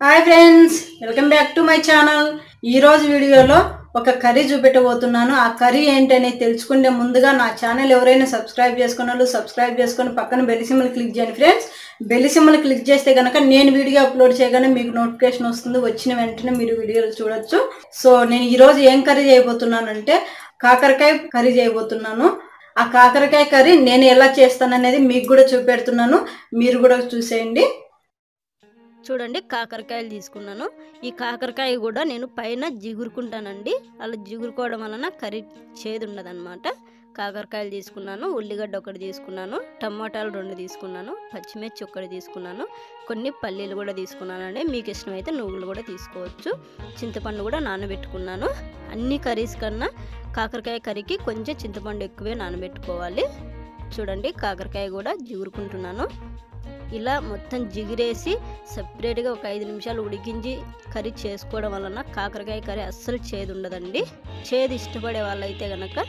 Hi friends welcome back to my channel ఈరోజు వీడియోలో ఒక కర్రీ చూపెట్టబోతున్నాను. ఆ కర్రీ ఏంటనేది తెలుసుకునే ముందుగా నా ఛానల్ ఎవరైనా సబ్స్క్రైబ్ చేసుకున్న వాళ్ళు సబ్స్క్రైబ్ చేసుకొని పక్కన బెలిసిమ్మలు క్లిక్ చేయండి ఫ్రెండ్స్. బెలిసిమ్మలు క్లిక్ చేస్తే కనుక నేను వీడియో అప్లోడ్ చేయగానే మీకు నోటిఫికేషన్ వస్తుంది. వచ్చిన వెంటనే మీరు వీడియోలు చూడొచ్చు. సో నేను ఈరోజు ఏం కర్రీ చేయబోతున్నానంటే కాకరకాయ కర్రీ చేయబోతున్నాను. ఆ కాకరకాయ కర్రీ నేను ఎలా చేస్తాననేది మీకు కూడా చూపెడుతున్నాను. మీరు కూడా చూసేయండి. చూడండి కాకరకాయలు తీసుకున్నాను. ఈ కాకరకాయ కూడా నేను పైన జిగురుకుంటానండి. అలా జిగురుకోవడం వలన కర్రీ చేదు ఉండదన్నమాట కాకరకాయలు తీసుకున్నాను ఉల్లిగడ్డ ఒకటి తీసుకున్నాను టమాటాలు రెండు తీసుకున్నాను పచ్చిమిర్చి ఒకటి తీసుకున్నాను కొన్ని పల్లీలు కూడా తీసుకున్నానండి. మీకు ఇష్టమైతే నువ్వులు కూడా తీసుకోవచ్చు. చింతపండు కూడా నానబెట్టుకున్నాను. అన్ని కర్రీస్ కన్నా కాకరకాయ కర్రీకి కొంచెం చింతపండు ఎక్కువే నానబెట్టుకోవాలి. చూడండి కాకరకాయ కూడా జిగురుకుంటున్నాను. ఇలా మొత్తం జిగిరేసి సపరేట్గా ఒక ఐదు నిమిషాలు ఉడికించి కర్రీ చేసుకోవడం వలన కాకరకాయ కర్రీ అస్సలు చేదు ఉండదండి చేదు ఇష్టపడే వాళ్ళైతే కనుక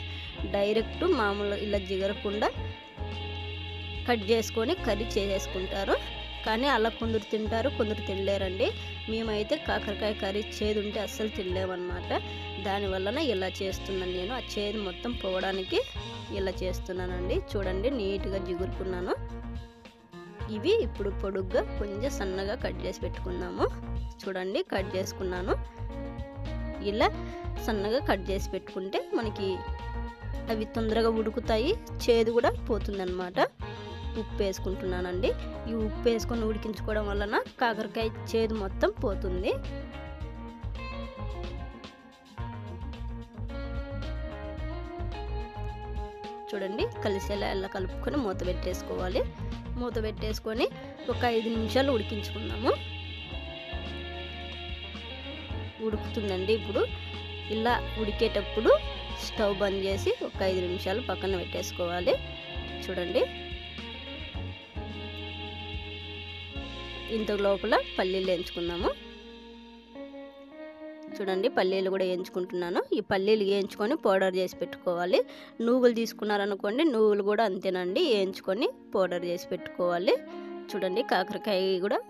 డైరెక్ట్ మామూలు ఇలా జిగరకుండా కట్ చేసుకొని కర్రీ చేసేసుకుంటారు. కానీ అలా కొందరు తింటారు కొందరు తినలేరండి. మేమైతే కాకరకాయ కర్రీ చేదు ఉంటే అస్సలు తినలేమన్నమాట. దానివల్లన ఇలా చేస్తున్నాను నేను. ఆ చేదు మొత్తం పోవడానికి ఇలా చేస్తున్నానండి. చూడండి నీట్గా జిగురుకున్నాను. ఇవి ఇప్పుడు పొడుగ్గా కొంచెం సన్నగా కట్ చేసి పెట్టుకున్నాము చూడండి కట్ చేసుకున్నాను. ఇలా సన్నగా కట్ చేసి పెట్టుకుంటే మనకి అవి తొందరగా ఉడుకుతాయి. చేదు కూడా పోతుందన్నమాట. ఉప్పు వేసుకుంటున్నానండి. ఈ ఉప్పు వేసుకొని ఉడికించుకోవడం వలన కాకరకాయ చేదు మొత్తం పోతుంది. చూడండి కలిసేలా ఎలా కలుపుకొని మూత పెట్టేసుకోవాలి. మూత పెట్టేసుకొని ఒక ఐదు నిమిషాలు ఉడికించుకుందాము. ఉడుకుతుందండి ఇప్పుడు. ఇలా ఉడికేటప్పుడు స్టవ్ బంద్ చేసి ఒక ఐదు నిమిషాలు పక్కన పెట్టేసుకోవాలి. చూడండి. ఇంత లోపల పల్లీలు వేయించుకుందాము. చూడండి పల్లీలు కూడా వేయించుకుంటున్నాను. ఈ పల్లీలు వేయించుకొని పౌడర్ చేసి పెట్టుకోవాలి. నువ్వులు తీసుకున్నారనుకోండి నువ్వులు కూడా అంతేనండి వేయించుకొని పౌడర్ చేసి పెట్టుకోవాలి. చూడండి కాకరకాయ కూడా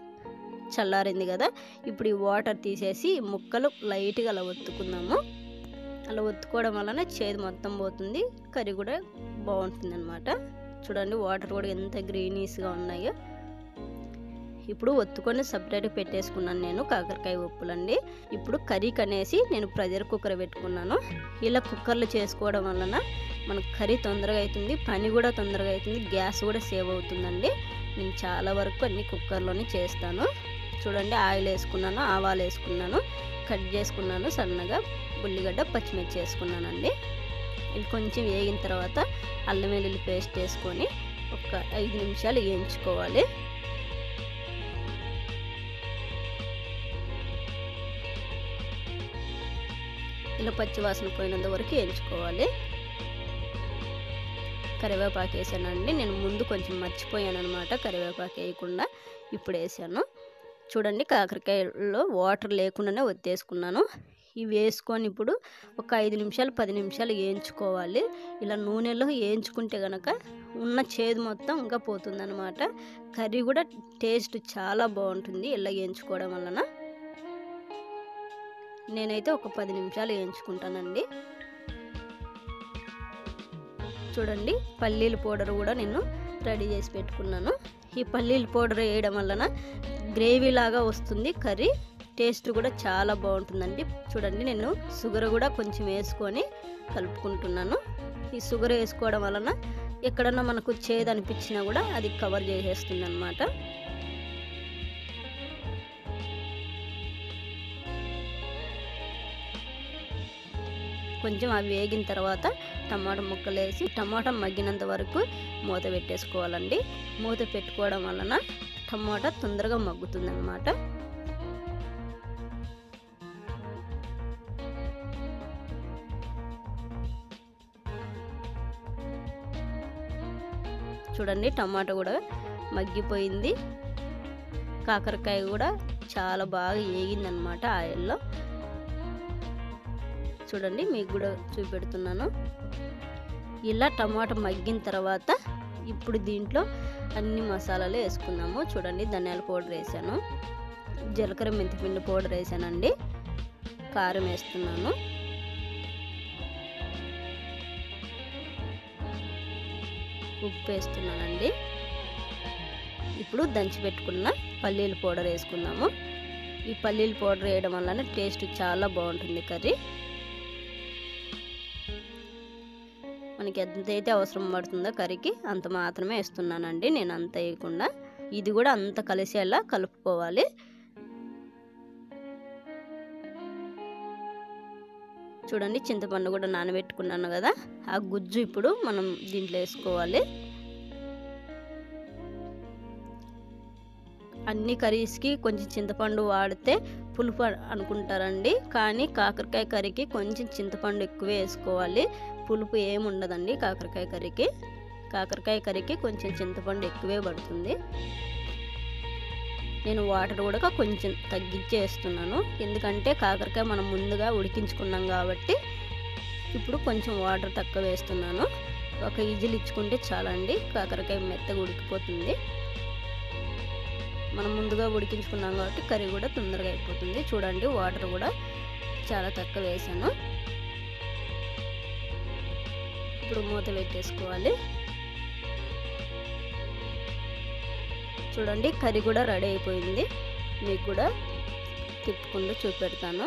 చల్లారింది కదా. ఇప్పుడు ఈ వాటర్ తీసేసి ముక్కలు లైట్గా అలా ఒత్తుకుందాము. అలా ఒత్తుకోవడం వలన చేదు మొత్తం పోతుంది కర్రీ కూడా బాగుంటుంది అనమాట చూడండి వాటర్ కూడా ఎంత గ్రీనీస్గా ఉన్నాయో. ఇప్పుడు ఒత్తుకొని సపరేట్గా పెట్టేసుకున్నాను నేను కాకరకాయ ఉప్పులండి. ఇప్పుడు కర్రీకి అనేసి నేను ప్రెజర్ కుక్కర్ పెట్టుకున్నాను. ఇలా కుక్కర్లు చేసుకోవడం వలన మనకు కర్రీ తొందరగా అవుతుంది పని కూడా తొందరగా అవుతుంది గ్యాస్ కూడా సేవ్ అవుతుందండి. నేను చాలా వరకు అన్ని కుక్కర్లోనే చేస్తాను. చూడండి ఆయిల్ వేసుకున్నాను ఆవాలు వేసుకున్నాను కట్ చేసుకున్నాను సన్నగా ఉల్లిగడ్డ పచ్చిమిర్చి వేసుకున్నానండి. ఇది కొంచెం వేగిన తర్వాత అల్లం వెల్లుల్లి పేస్ట్ వేసుకొని ఒక ఐదు నిమిషాలు వేయించుకోవాలి. ఇలా పచ్చివాసన పోయినంత వరకు వేయించుకోవాలి. కరివేపాకు వేసానండి. నేను ముందు కొంచెం మర్చిపోయాను అనమాట కరివేపాకు వేయకుండా. ఇప్పుడు వేసాను. చూడండి కాకరకాయలో వాటర్ లేకుండానే వత్తేసుకున్నాను ఇవి వేసుకొని ఇప్పుడు ఒక ఐదు నిమిషాలు పది నిమిషాలు వేయించుకోవాలి. ఇలా నూనెలో వేయించుకుంటే కనుక ఉన్న చేదు మొత్తం ఇంకా పోతుందన్నమాట. కర్రీ కూడా టేస్ట్ చాలా బాగుంటుంది ఇలా వేయించుకోవడం వలన. నేనైతే ఒక పది నిమిషాలు వేయించుకుంటానండి. చూడండి పల్లీల పౌడర్ కూడా నేను రెడీ చేసి పెట్టుకున్నాను. ఈ పల్లీల పౌడర్ వేయడం వలన గ్రేవీ లాగా వస్తుంది కర్రీ టేస్ట్ కూడా చాలా బాగుంటుందండి. చూడండి నేను షుగర్ కూడా కొంచెం వేసుకొని కలుపుకుంటున్నాను. ఈ షుగర్ వేసుకోవడం వలన ఎక్కడన్నా మనకు చేదు అనిపించినా కూడా అది కవర్ చేసేస్తుంది అనమాట కొంచెం అవి వేగిన తర్వాత టమాటా ముక్కలు వేసి టమాటా మగ్గినంత వరకు మూత పెట్టేసుకోవాలండి. మూత పెట్టుకోవడం వలన టమాటా తొందరగా మగ్గుతుందనమాట చూడండి టమాటా కూడా మగ్గిపోయింది. కాకరకాయ కూడా చాలా బాగా వేగిందనమాట ఆయిల్లో. చూడండి మీకు కూడా చూపెడుతున్నాను. ఇలా టమాటా మగ్గిన తర్వాత ఇప్పుడు దీంట్లో అన్ని మసాలాలు వేసుకున్నాము. చూడండి ధనియాల పౌడర్ వేసాను. జీలకర్ర మెంతిపిండి పౌడర్ వేసానండి. కారం వేస్తున్నాను. ఉప్పు వేస్తున్నానండి. ఇప్పుడు దంచి పెట్టుకున్న పల్లీల పౌడర్ వేసుకుందాము. ఈ పల్లీల పౌడర్ వేయడం వలన టేస్ట్ చాలా బాగుంటుంది కర్రీ. మనకి ఎంతైతే అవసరం పడుతుందో కర్రీకి అంత మాత్రమే వేస్తున్నానండి నేను అంత వేయకుండా. ఇది కూడా అంత కలిసేలా కలుపుకోవాలి. చూడండి చింతపండు కూడా నానబెట్టుకున్నాను కదా ఆ గుజ్జు ఇప్పుడు మనం దీంట్లో వేసుకోవాలి. అన్ని కర్రీస్కి కొంచెం చింతపండు వాడితే పులుపు అనుకుంటారండి కానీ కాకరకాయ కర్రీకి కొంచెం చింతపండు ఎక్కువ వేసుకోవాలి. పులుపు ఏమి ఉండదండి కాకరకాయ కర్రీకి. కాకరకాయ కర్రీకి కొంచెం చింతపండు ఎక్కువే పడుతుంది. నేను వాటర్ కూడా కొంచెం తగ్గించేస్తున్నాను. ఎందుకంటే కాకరకాయ మనం ముందుగా ఉడికించుకున్నాం కాబట్టి ఇప్పుడు కొంచెం వాటర్ తక్కువ వేస్తున్నాను. ఒక ఈజిల్ ఇచ్చుకుంటే చాలండి కాకరకాయ మెత్తగా ఉడికిపోతుంది. మనం ముందుగా ఉడికించుకున్నాం కాబట్టి కర్రీ కూడా తొందరగా అయిపోతుంది. చూడండి వాటర్ కూడా చాలా తక్కువ వేసాను. ఇప్పుడు మూత పెట్టేసుకోవాలి. చూడండి కర్రీ కూడా రెడీ అయిపోయింది. మీకు కూడా తిప్పుకుంటూ చూపెడతాను.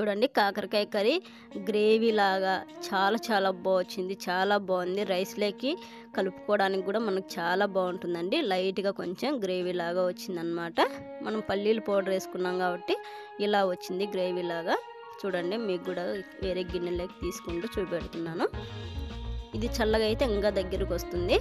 చూడండి కాకరకాయ కర్రీ. గ్రేవీ లాగా చాలా చాలా బాగుంది చాలా బాగుంది. రైస్లోకి కలుపుకోవడానికి కూడా మనకు చాలా బాగుంటుందండి. లైట్గా కొంచెం గ్రేవీ లాగా వచ్చిందనమాట. మనం పల్లీలు పౌడర్ వేసుకున్నాం కాబట్టి ఇలా వచ్చింది గ్రేవీ లాగా. చూడండి మీకు కూడా వేరే గిన్నెలోకి తీసుకుంటూ చూపెడుతున్నాను. ఇది చల్లగా అయితే ఇంకా దగ్గరకు వస్తుంది.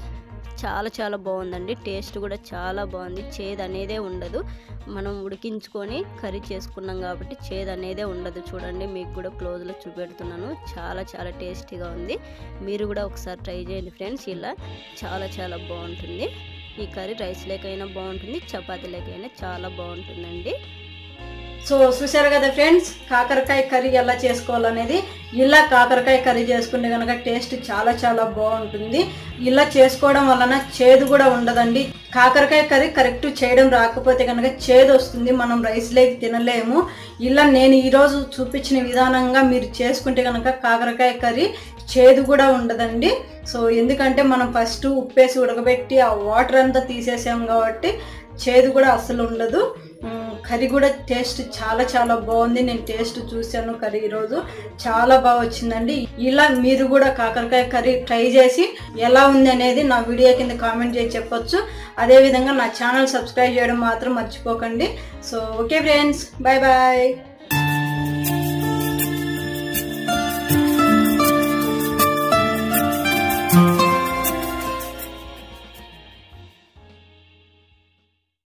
చాలా చాలా బాగుందండి. టేస్ట్ కూడా చాలా బాగుంది. చేదు అనేదే ఉండదు. మనం ఉడికించుకొని కర్రీ చేసుకున్నాం కాబట్టి చేదు అనేదే ఉండదు. చూడండి మీకు కూడా క్లోజ్లో చూపెడుతున్నాను. చాలా చాలా టేస్టీగా ఉంది. మీరు కూడా ఒకసారి ట్రై చేయండి ఫ్రెండ్స్. ఇలా చాలా చాలా బాగుంటుంది. ఈ కర్రీ రైస్ లేకైనా బాగుంటుంది చపాతీ లేకైనా చాలా బాగుంటుందండి. సో చూసారు కదా ఫ్రెండ్స్? కాకరకాయ కర్రీ ఎలా చేసుకోవాలనేది. ఇలా కాకరకాయ కర్రీ చేసుకుంటే కనుక టేస్ట్ చాలా చాలా బాగుంటుంది. ఇలా చేసుకోవడం వలన చేదు కూడా ఉండదండి. కాకరకాయ కర్రీ కరెక్ట్ చేయడం రాకపోతే కనుక చేదు వస్తుంది. మనం రైస్ లేకి తినలేము. ఇలా నేను ఈరోజు చూపించిన విధానంగా మీరు చేసుకుంటే కనుక కాకరకాయ కర్రీ చేదు కూడా ఉండదండి. సో ఎందుకంటే మనం ఫస్ట్ ఉప్పేసి ఉడకబెట్టి ఆ వాటర్ అంతా తీసేసాం కాబట్టి చేదు కూడా అస్సలు ఉండదు. కర్రీ కూడా టేస్ట్ చాలా చాలా బాగుంది. నేను టేస్ట్ చూశాను కర్రీ ఈరోజు. చాలా బాగా వచ్చిందండి. ఇలా మీరు కూడా కాకరకాయ కర్రీ ట్రై చేసి ఎలా ఉంది అనేది నా వీడియో కింద కామెంట్ చేసి చెప్పొచ్చు. అదేవిధంగా నా ఛానల్ సబ్స్క్రైబ్ చేయడం మాత్రం మర్చిపోకండి. So okay friends. Bye bye.